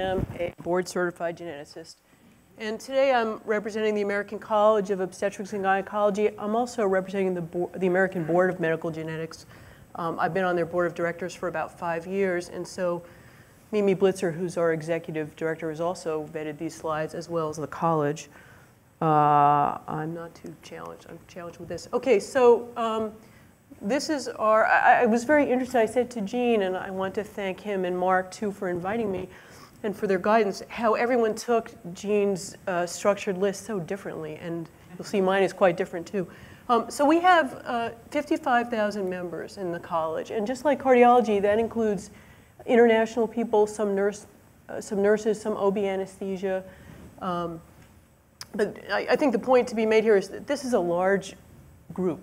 am a board certified geneticist. And today I'm representing the American College of Obstetrics and Gynecology. I'm also representing the, the American Board of Medical Genetics. Um, I've been on their board of directors for about five years, and so Mimi Blitzer, who's our executive director, has also vetted these slides as well as the college. Uh, I'm not too challenged. I'm challenged with this. Okay, so um, this is our, I, I, was very interested. I said to Gene, and I want to thank him and Mark too for inviting me and for their guidance, how everyone took Gene's uh, structured list so differently. And you'll see mine is quite different too. Um, so we have uh, 55,000 members in the college. And just like cardiology, that includes international people, some, nurse, uh, some nurses, some OB anesthesia. Um, but I, I, think the point to be made here is that this is a large group.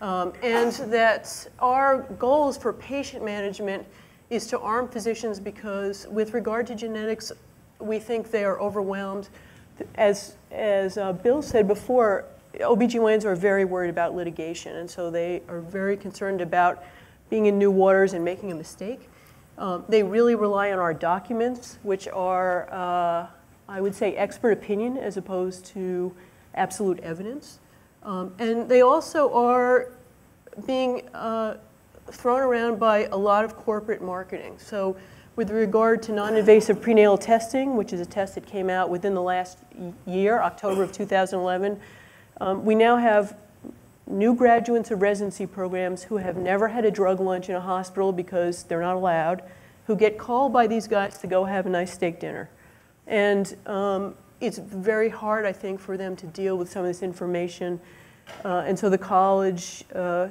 Um, and that our goals for patient management is to arm physicians because with regard to genetics, we think they are overwhelmed. As, as uh, Bill said before, OBGYNs are very worried about litigation, and so they are very concerned about being in new waters and making a mistake. Um, they really rely on our documents, which are, uh, I would say, expert opinion as opposed to absolute evidence. Um, and they also are being uh, thrown around by a lot of corporate marketing. So with regard to non-invasive prenatal testing, which is a test that came out within the last year, October of 2011, um, we now have new graduates of residency programs who have never had a drug lunch in a hospital because they're not allowed, who get called by these guys to go have a nice steak dinner. And um, it's very hard, I think, for them to deal with some of this information. Uh, and so the college uh,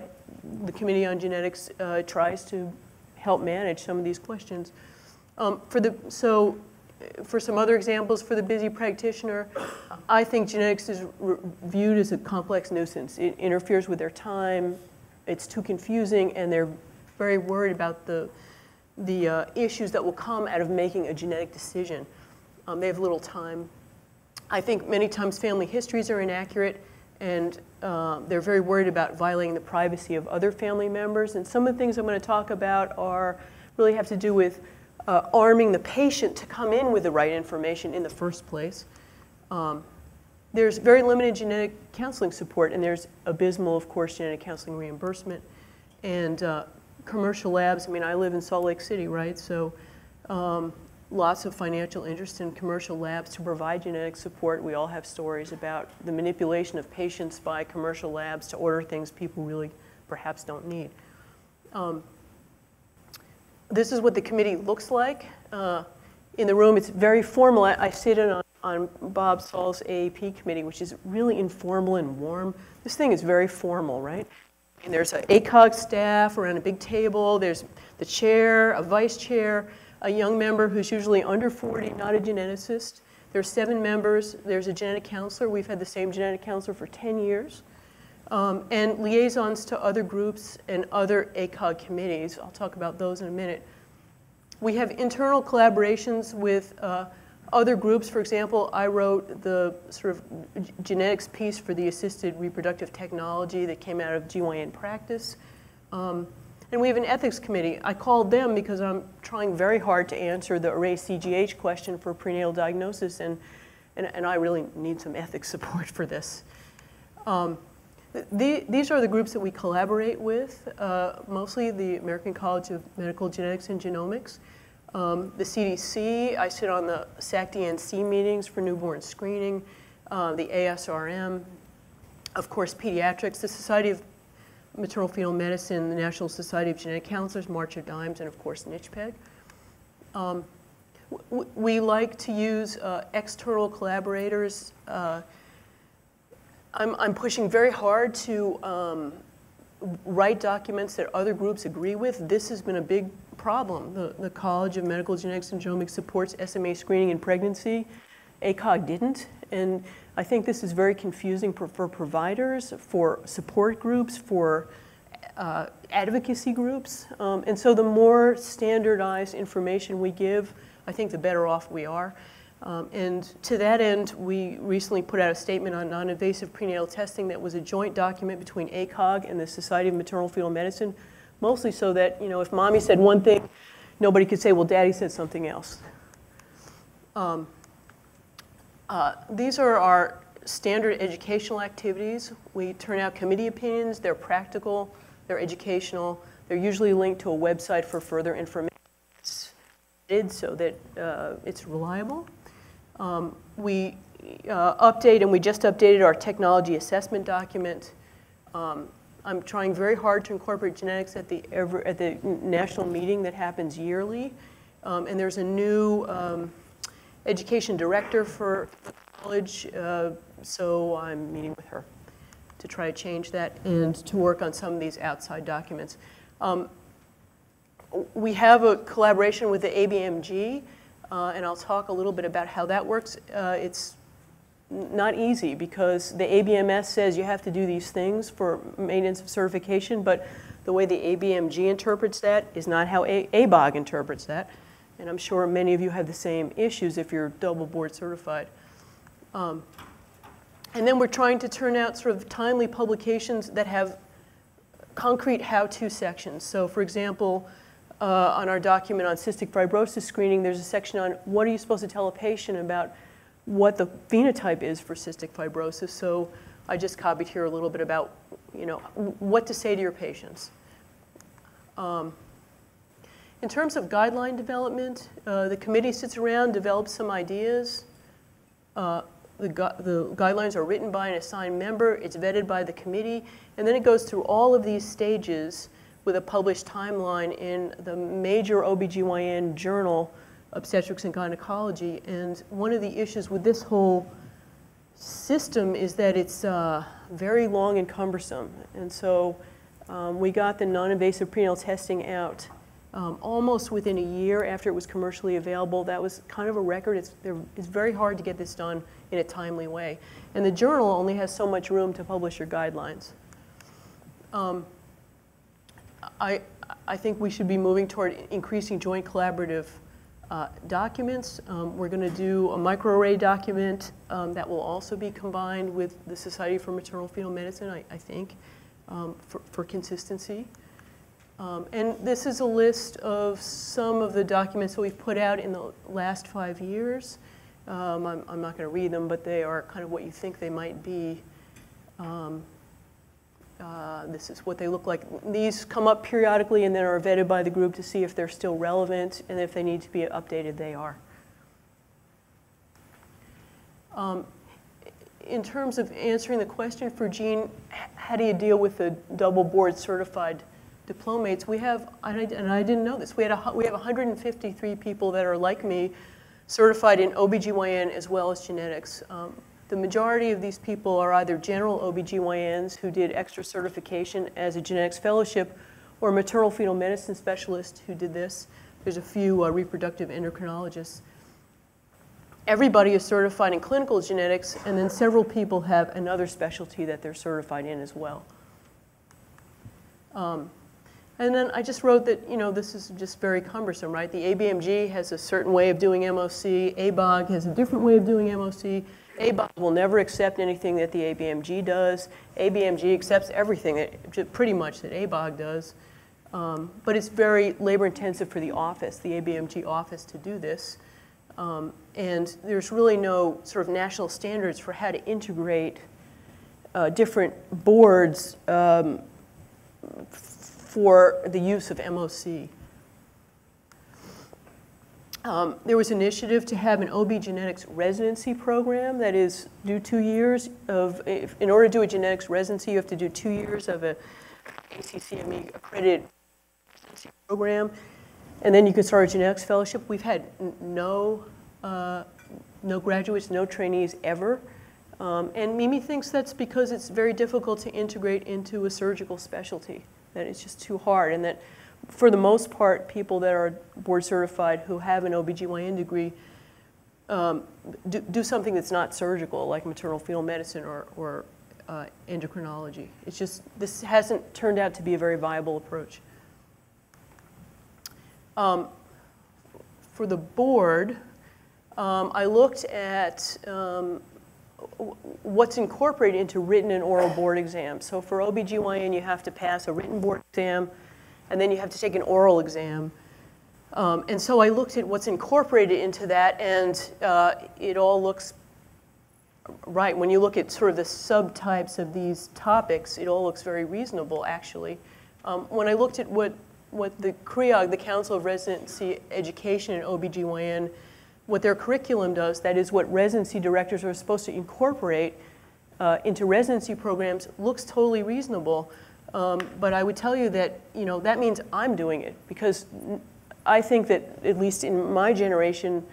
the Committee on Genetics uh, tries to help manage some of these questions. Um, for the, so for some other examples, for the busy practitioner, I think genetics is viewed as a complex nuisance. It interferes with their time, it's too confusing, and they're very worried about the, the uh, issues that will come out of making a genetic decision. Um, they have little time. I think many times family histories are inaccurate and uh, they're very worried about violating the privacy of other family members. And some of the things I'm going to talk about are really have to do with uh, arming the patient to come in with the right information in the first place. Um, there's very limited genetic counseling support, and there's abysmal, of course, genetic counseling reimbursement. And uh, commercial labs, I mean, I live in Salt Lake City, right? So um, lots of financial interest in commercial labs to provide genetic support. We all have stories about the manipulation of patients by commercial labs to order things people really perhaps don't need. Um, this is what the committee looks like. Uh, in the room, it's very formal. I, I sit in on, on Bob Saul's AAP committee, which is really informal and warm. This thing is very formal, right? And there's an ACOG staff around a big table. There's the chair, a vice chair, a young member who's usually under 40, not a geneticist. There's seven members. There's a genetic counselor. We've had the same genetic counselor for 10 years. Um, and liaisons to other groups and other ACOG committees. I'll talk about those in a minute. We have internal collaborations with uh, other groups. For example, I wrote the sort of genetics piece for the assisted reproductive technology that came out of GYN practice. Um, and we have an ethics committee. I called them because I'm trying very hard to answer the array CGH question for prenatal diagnosis, and, and, and I really need some ethics support for this. Um, the, these are the groups that we collaborate with, uh, mostly the American College of Medical Genetics and Genomics. Um, the CDC, I sit on the SACHDNC meetings for newborn screening, uh, the ASRM, of course, pediatrics, the Society of maternal fetal medicine, the National Society of Genetic Counselors, March of Dimes, and of course NCHPEG. Um, we like to use uh, external collaborators. Uh, I'm, I'm, pushing very hard to um, write documents that other groups agree with. This has been a big problem. The, the College of Medical Genetics and Genomics supports SMA screening in pregnancy. ACOG didn't, and I think this is very confusing for, for providers, for support groups, for uh, advocacy groups. Um, and so the more standardized information we give, I think the better off we are. Um, and to that end, we recently put out a statement on non-invasive prenatal testing that was a joint document between ACOG and the Society of Maternal Fetal Medicine, mostly so that, you know, if mommy said one thing, nobody could say, well, daddy said something else. Um, uh, these are our standard educational activities. We turn out committee opinions. They're practical, they're educational. They're usually linked to a website for further information so that uh, it's reliable. Um, we uh, update, and we just updated our technology assessment document. Um, I'm trying very hard to incorporate genetics at the, ever, at the national meeting that happens yearly. Um, and there's a new um, education director for the college, uh, so I'm meeting with her to try to change that and to work on some of these outside documents. Um, we have a collaboration with the ABMG, uh, and I'll talk a little bit about how that works. Uh, it's not easy because the ABMS says you have to do these things for maintenance of certification, but the way the ABMG interprets that is not how A ABOG interprets that. And I'm sure many of you have the same issues if you're double board certified. Um, and then we're trying to turn out sort of timely publications that have concrete how-to sections. So for example, uh, on our document on cystic fibrosis screening, there's a section on what are you supposed to tell a patient about what the phenotype is for cystic fibrosis. So I just copied here a little bit about, you know, what to say to your patients. Um, in terms of guideline development, uh, the committee sits around, develops some ideas. Uh, the, gu the, guidelines are written by an assigned member, it's vetted by the committee, and then it goes through all of these stages with a published timeline in the major OBGYN journal obstetrics and gynecology. And one of the issues with this whole system is that it's uh, very long and cumbersome. And so um, we got the non-invasive prenatal testing out um, almost within a year after it was commercially available. That was kind of a record. It's, it's very hard to get this done in a timely way. And the journal only has so much room to publish your guidelines. Um, I, I think we should be moving toward increasing joint collaborative uh, documents. Um, we're going to do a microarray document um, that will also be combined with the Society for Maternal Fetal Medicine, I, I think, um, for, for, consistency. Um, and this is a list of some of the documents that we've put out in the last five years. Um, I'm, I'm, not going to read them, but they are kind of what you think they might be. Um, uh, this is what they look like. These come up periodically and then are vetted by the group to see if they're still relevant and if they need to be updated, they are. Um, in terms of answering the question for Jean, how do you deal with the double board certified diplomates? We have, and I, and I didn't know this, we, had a, we have 153 people that are like me, certified in OBGYN as well as genetics. Um, the majority of these people are either general OBGYNs who did extra certification as a genetics fellowship or maternal fetal medicine specialist who did this. There's a few uh, reproductive endocrinologists. Everybody is certified in clinical genetics, and then several people have another specialty that they're certified in as well. Um, and then I just wrote that, you know, this is just very cumbersome, right? The ABMG has a certain way of doing MOC, ABOG has a different way of doing MOC, ABOG will never accept anything that the ABMG does. ABMG accepts everything, that, pretty much, that ABOG does. Um, but it's very labor intensive for the office, the ABMG office, to do this. Um, and there's really no sort of national standards for how to integrate uh, different boards um, for the use of MOC. Um, there was an initiative to have an OB genetics residency program that is do two years of, if, in order to do a genetics residency, you have to do two years of a ACGME accredited residency program, and then you can start a genetics fellowship. We've had no, uh, no graduates, no trainees ever. Um, and Mimi thinks that's because it's very difficult to integrate into a surgical specialty, that it's just too hard, and that for the most part, people that are board certified who have an OBGYN degree um, do, do, something that's not surgical, like maternal fetal medicine or, or uh, endocrinology. It's just, this hasn't turned out to be a very viable approach. Um, for the board, um, I looked at um, what's incorporated into written and oral board exams. So for OBGYN, you have to pass a written board exam, and then you have to take an oral exam. Um, and so I looked at what's incorporated into that, and uh, it all looks right. When you look at sort of the subtypes of these topics, it all looks very reasonable, actually. Um, when I looked at what, what the CREOG, the Council of Residency Education in OBGYN, what their curriculum does, that is what residency directors are supposed to incorporate uh, into residency programs, looks totally reasonable. Um, but I would tell you that, you know, that means I'm doing it because I think that, at least in my generation,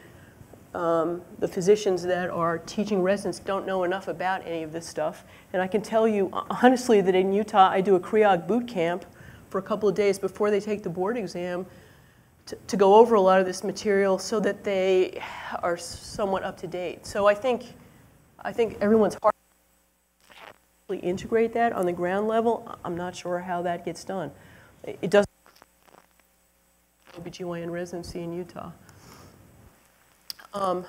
um, the physicians that are teaching residents don't know enough about any of this stuff. And I can tell you honestly that in Utah, I do a CREOG boot camp for a couple of days before they take the board exam to, to go over a lot of this material so that they are somewhat up to date. So I think, I think everyone's hard to integrate that on the ground level. I'm not sure how that gets done. It doesn't OBGYN residency in Utah. Um,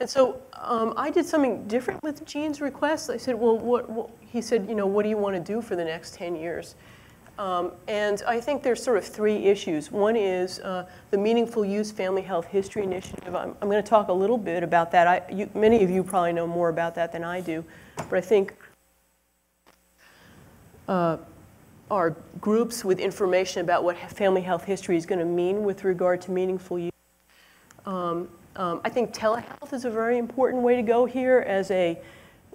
and so um, I did something different with Gene's request. I said, well, what, what, he said, you know, what do you want to do for the next 10 years? Um, and I think there's sort of three issues. One is uh, the Meaningful Use Family Health History Initiative. I'm, I'm going to talk a little bit about that. I, you, many of you probably know more about that than I do, but I think uh, are groups with information about what family health history is going to mean with regard to meaningful use. Um, um, I think telehealth is a very important way to go here as a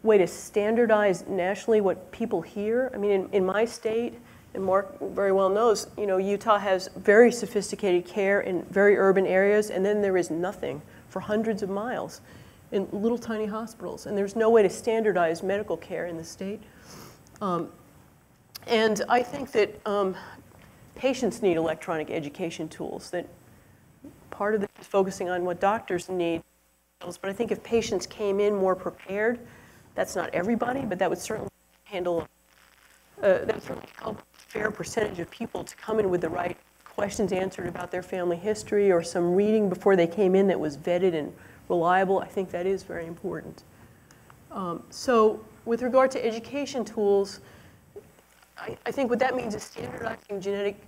way to standardize nationally what people hear. I mean, in, in my state, and Mark very well knows, you know, Utah has very sophisticated care in very urban areas, and then there is nothing for hundreds of miles in little tiny hospitals. And there's no way to standardize medical care in the state. Um, and I think that um, patients need electronic education tools, that part of it is focusing on what doctors need. But I think if patients came in more prepared, that's not everybody, but that would certainly handle, uh, that would certainly help fair percentage of people to come in with the right questions answered about their family history or some reading before they came in that was vetted and reliable. I think that is very important. Um, so with regard to education tools, I, I think what that means is standardizing genetic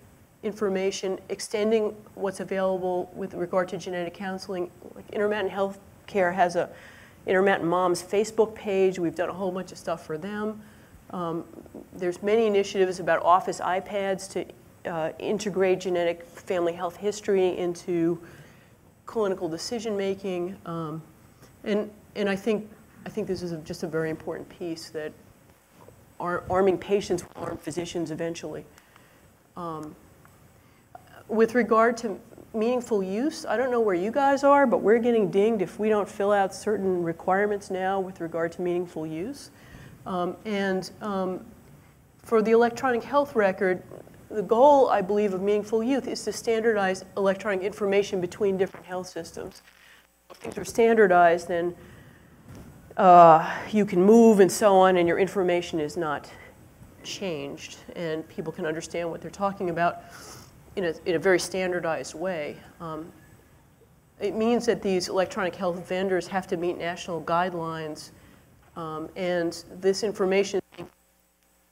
information, extending what's available with regard to genetic counseling. Like Intermountain Healthcare has a Intermountain Moms Facebook page. We've done a whole bunch of stuff for them. Um, there's many initiatives about office iPads to uh, integrate genetic family health history into clinical decision making. Um, and, and I think, I think this is a, just a very important piece that ar arming patients will arm physicians eventually. Um, with regard to meaningful use, I don't know where you guys are, but we're getting dinged if we don't fill out certain requirements now with regard to meaningful use. Um, and um, for the electronic health record, the goal, I believe, of Meaningful Use is to standardize electronic information between different health systems. If things are standardized, then uh, you can move and so on, and your information is not changed, and people can understand what they're talking about in a, in a very standardized way. Um, it means that these electronic health vendors have to meet national guidelines, um, and this information is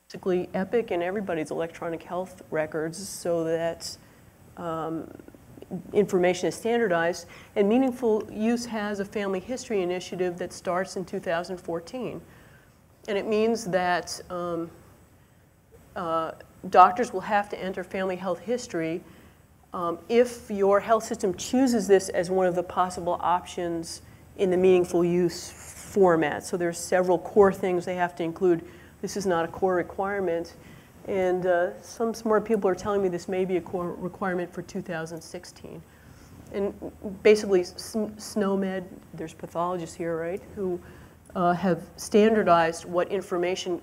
basically epic in everybody's electronic health records so that um, information is standardized, and Meaningful Use has a family history initiative that starts in 2014. And it means that um, uh, doctors will have to enter family health history um, if your health system chooses this as one of the possible options in the meaningful use format. So there's several core things they have to include. This is not a core requirement. And uh, some smart people are telling me this may be a core requirement for 2016. And basically, SNOMED, there's pathologists here, right, who uh, have standardized what information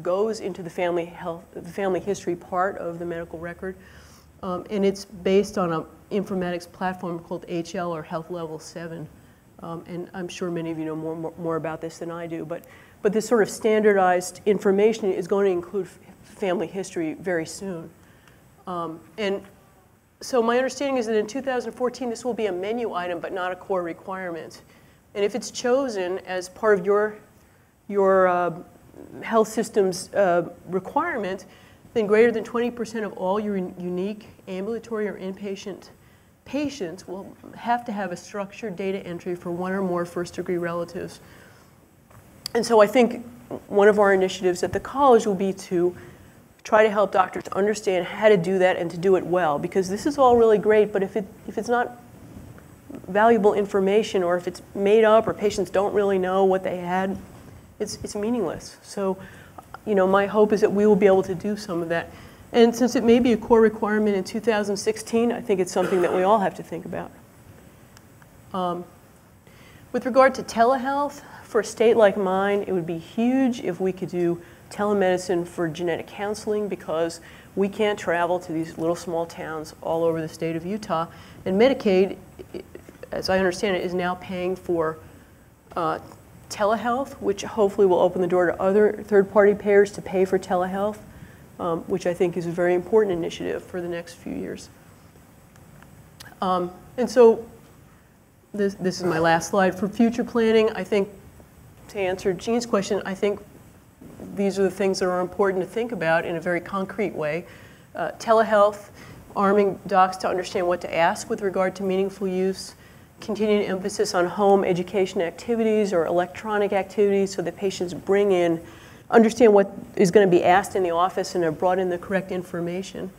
goes into the family health, the family history part of the medical record. Um, and it's based on an informatics platform called HL or Health Level 7. Um, and I'm sure many of you know more, more, more, about this than I do. But, but this sort of standardized information is going to include family history very soon. Um, and so my understanding is that in 2014, this will be a menu item, but not a core requirement. And if it's chosen as part of your, your uh, health system's uh, requirement, then greater than 20% of all your unique ambulatory or inpatient patients will have to have a structured data entry for one or more first degree relatives. And so I think one of our initiatives at the college will be to try to help doctors understand how to do that and to do it well because this is all really great but if it if it's not valuable information or if it's made up or patients don't really know what they had it's it's meaningless so you know my hope is that we will be able to do some of that and since it may be a core requirement in 2016 I think it's something that we all have to think about um, with regard to telehealth for a state like mine it would be huge if we could do telemedicine for genetic counseling because we can't travel to these little small towns all over the state of Utah. And Medicaid, as I understand it, is now paying for uh, telehealth, which hopefully will open the door to other third-party payers to pay for telehealth, um, which I think is a very important initiative for the next few years. Um, and so this, this is my last slide. For future planning, I think, to answer Jean's question, I think these are the things that are important to think about in a very concrete way. Uh, telehealth, arming docs to understand what to ask with regard to meaningful use, continued emphasis on home education activities or electronic activities so that patients bring in, understand what is going to be asked in the office and have brought in the correct information.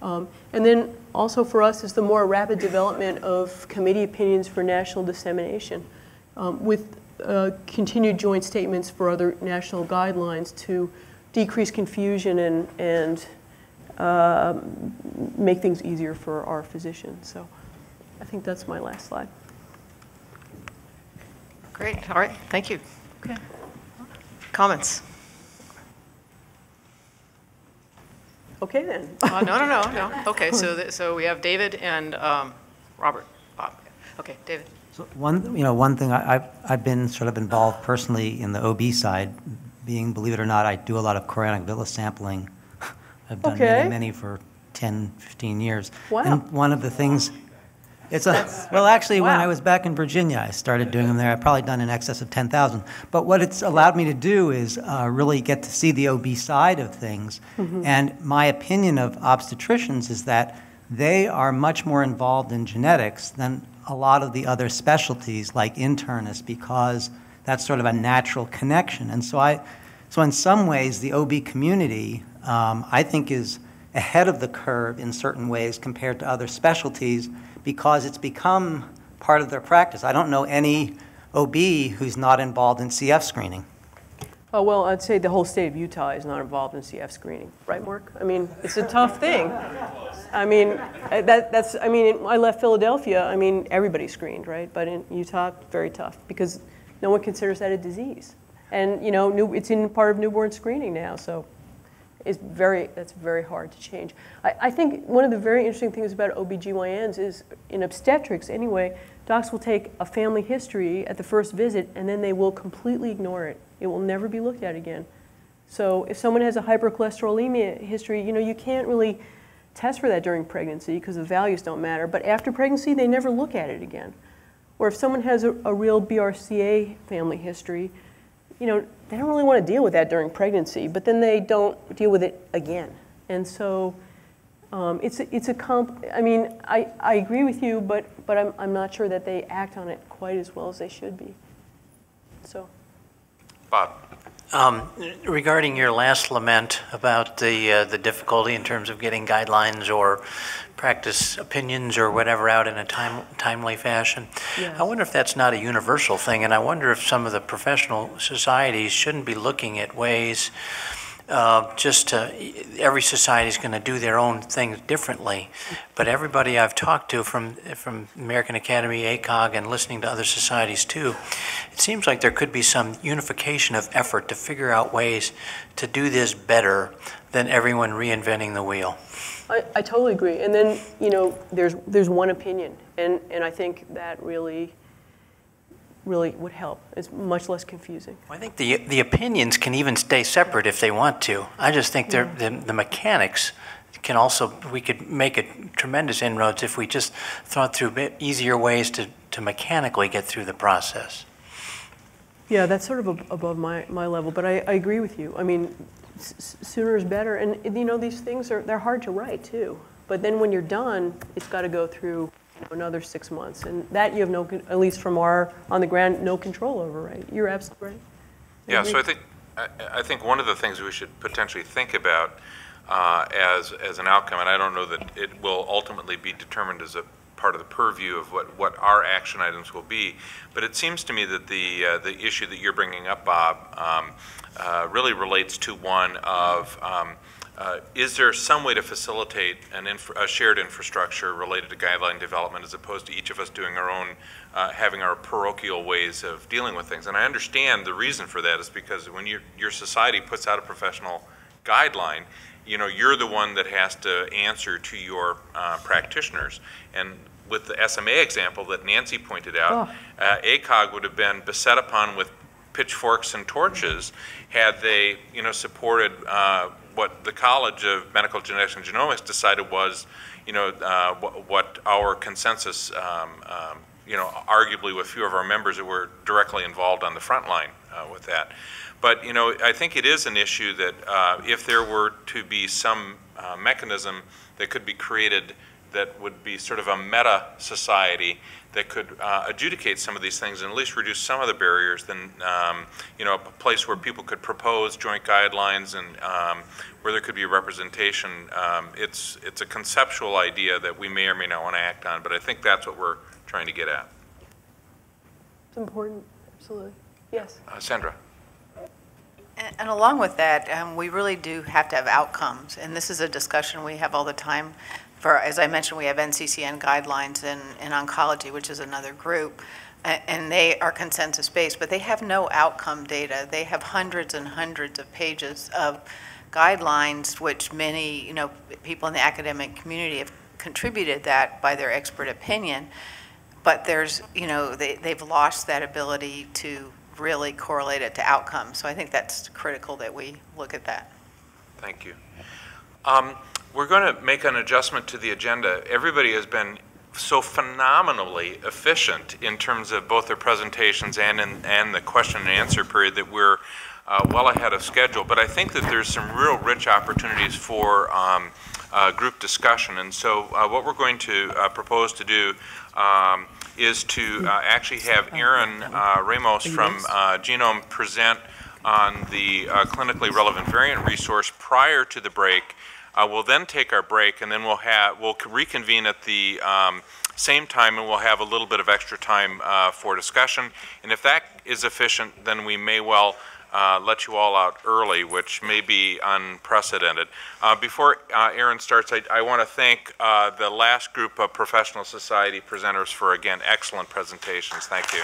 Um, and then also for us is the more rapid development of committee opinions for national dissemination. Um, with uh, continued joint statements for other national guidelines to decrease confusion and, and uh, make things easier for our physicians. So I think that's my last slide. Great. All right. Thank you. Okay. Comments? Okay then. Uh, no, no, no, no. Okay. So, th- so we have David and um, Robert. Bob. Okay, David. So one, you know, one thing, I- I've, I've been sort of involved personally in the OB side, being, believe it or not, I do a lot of chorionic villus sampling. I've done Okay. many, many for 10, 15 years. Wow. And one of the things, it's a, well, actually, when. I was back in Virginia, I started doing them there. I've probably done in excess of 10,000. But what it's allowed me to do is uh, really get to see the OB side of things. Mm-hmm. And my opinion of obstetricians is that they are much more involved in genetics than a lot of the other specialties like internists because that's sort of a natural connection. And so I, so in some ways, the OB community, um, I think, is ahead of the curve in certain ways compared to other specialties because it's become part of their practice. I don't know any OB who's not involved in CF screening. Oh, well, I'd say the whole state of Utah is not involved in CF screening, right, Mark? I mean, it's a tough thing. I mean, uh, that, that's, I mean, I left Philadelphia, I mean, everybody screened, right? But in Utah, very tough because no one considers that a disease. And, you know, new, it's in part of newborn screening now, so it's very, that's very hard to change. I, I think one of the very interesting things about OBGYNs is, in obstetrics anyway, docs will take a family history at the first visit and then they will completely ignore it. It will never be looked at again. So if someone has a hypercholesterolemia history, you know, you can't really test for that during pregnancy because the values don't matter. But after pregnancy, they never look at it again. Or if someone has a, a real BRCA family history, you know, they don't really want to deal with that during pregnancy, but then they don't deal with it again. And so um, it's, a- it's a comp, I mean, I, I agree with you, but, but I'm, I'm not sure that they act on it quite as well as they should be. So, Bob. Um, Regarding your last lament about the, uh, the difficulty in terms of getting guidelines or practice opinions or whatever out in a time, timely fashion, Yes. I wonder if that's not a universal thing, and I wonder if some of the professional societies shouldn't be looking at ways uh, just to, every is going to do their own things differently, but everybody I've talked to from, from American Academy, ACOG, and listening to other societies too, it seems like there could be some unification of effort to figure out ways to do this better than everyone reinventing the wheel. I, I totally agree. And then, you know, there's, there's one opinion, and, and I think that really, really would help. It's much less confusing. I think the, the opinions can even stay separate if they want to. I just think they're, the, the mechanics can also, we could make a tremendous inroads if we just thought through bit easier ways to, to mechanically get through the process. Yeah, that's sort of ab- above my, my level, but I, I agree with you. I mean, sooner is better, and you know these things are they're hard to write too. But then when you're done, it's got to go through another six months. And that you have no, at least from our, on the ground, no control over, right? You're absolutely right. Yeah, so I think, I, I think one of the things we should potentially think about uh, as, as an outcome, and I don't know that it will ultimately be determined as a part of the purview of what, what our action items will be, but it seems to me that the, uh, the issue that you're bringing up, Bob, um, uh, really relates to one of, um, uh, is there some way to facilitate an infra, a shared infrastructure related to guideline development as opposed to each of us doing our own, uh, having our parochial ways of dealing with things? And I understand the reason for that is because when your, your society puts out a professional guideline, you know, you're the one that has to answer to your uh, practitioners. And with the SMA example that Nancy pointed out, uh, ACOG would have been beset upon with pitchforks and torches had they, you know, supported uh, what the College of Medical Genetics and Genomics decided was, you know, uh, wh- what our consensus, um, um, you know, arguably with a few of our members that were directly involved on the front line uh, with that. But, you know, I think it is an issue that uh, if there were to be some uh, mechanism that could be created that would be sort of a meta society that could uh, adjudicate some of these things and at least reduce some of the barriers, then, um, you know, a place where people could propose joint guidelines and um, where there could be representation. Um, It's, it's a conceptual idea that we may or may not want to act on, but I think that's what we're trying to get at. It's important, absolutely. Yes. Uh, Sandra? And and along with that, um, we really do have to have outcomes, and this is a discussion we have all the time. For, as I mentioned, we have NCCN guidelines in, in oncology, which is another group, and they are consensus-based, but they have no outcome data. They have hundreds and hundreds of pages of guidelines, which many, you know, people in the academic community have contributed that by their expert opinion. But there's, you know, they, they've lost that ability to really correlate it to outcomes. So I think that's critical that we look at that. Thank you. Um, We're going to make an adjustment to the agenda. Everybody has been so phenomenally efficient in terms of both their presentations and, in- and the question and answer period that we're uh, well ahead of schedule. But I think that there's some real rich opportunities for um, uh, group discussion. And so uh, what we're going to uh, propose to do um, is to uh, actually have Erin uh, Ramos from uh, Genome present on the uh, clinically relevant variant resource prior to the break. Uh, We'll then take our break, and then we'll have, we'll reconvene at the um, same time, and we'll have a little bit of extra time uh, for discussion. And if that is efficient, then we may well uh, let you all out early, which may be unprecedented. Uh, Before uh, Erin starts, I, I want to thank uh, the last group of professional society presenters for, again, excellent presentations. Thank you.